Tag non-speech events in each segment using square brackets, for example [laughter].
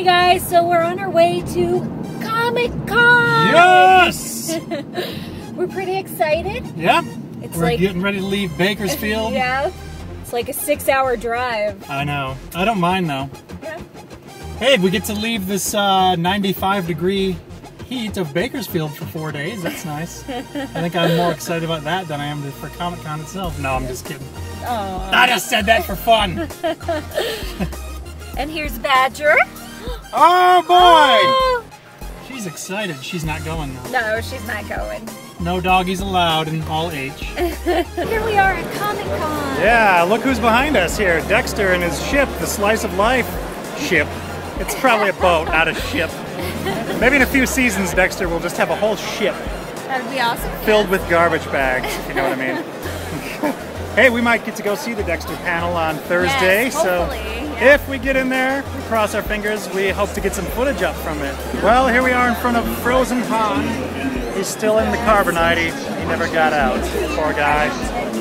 Hey guys, so we're on our way to Comic Con. Yes! [laughs] We're pretty excited. yep. It's We're like getting ready to leave Bakersfield. [laughs] yeah, it's like a six-hour drive. I know. I don't mind though. Yeah. Hey, we get to leave this uh, 95 degree heat of Bakersfield for four days. That's nice. [laughs] I think I'm more excited about that than I am for Comic Con itself. No, I'm just kidding. I just said that for fun. And here's Badger. Oh boy! Oh. She's excited. She's not going though. No, she's not going. No doggies allowed in all H. [laughs] Here we are at Comic Con. Yeah, look who's behind us here. Dexter and his ship, the Slice of Life ship. It's probably a boat, not a ship. Maybe in a few seasons, Dexter will just have a whole ship That'd be awesome. filled with garbage bags, if you know what I mean. [laughs] hey, we might get to go see the Dexter panel on Thursday, Yes, so yeah. if we get in there, we cross our fingers, we hope to get some footage up from it. Well, here we are in front of Frozen Pond. He's still in the carbonite. He, he never got out. Poor guy.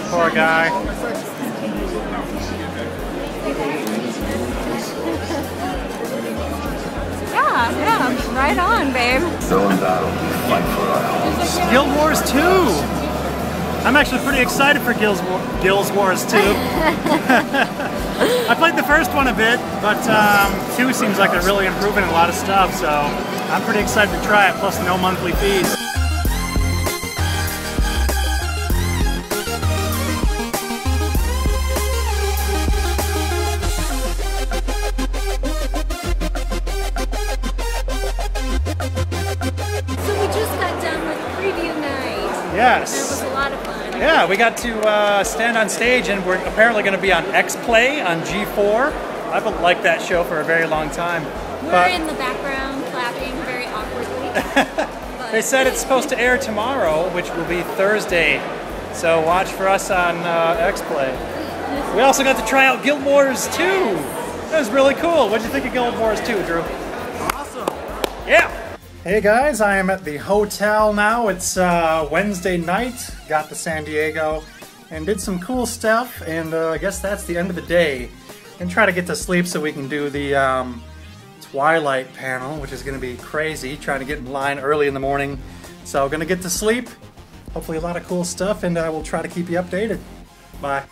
Poor guy. Yeah, yeah, right on, babe. Still in battle, fight for our. Guild Wars 2! I'm actually pretty excited for Guild, War- Guild Wars 2. [laughs] [laughs] I played the first one a bit, but um, 2 seems like they're really improving a lot of stuff, so I'm pretty excited to try it, plus no monthly fees. Night. That was Yes. a lot of fun. Yeah, we got to uh, stand on stage, and we're apparently going to be on X Play on G4. I've liked that show for a very long time. We're But in the background clapping very awkwardly. [laughs] They said it's supposed to air tomorrow, which will be Thursday. So watch for us on uh, X Play. We also got to try out Guild Wars 2. That was really cool. What'd you think of Guild Wars 2, Drew? Hey guys, I am at the hotel now. It's uh, Wednesday night. Got to San Diego and did some cool stuff. And uh, I guess that's the end of the day. And try to get to sleep so we can do the um, Twilight panel, which is going to be crazy. Trying to get in line early in the morning. So, going to get to sleep. Hopefully, a lot of cool stuff, and I will try to keep you updated. Bye.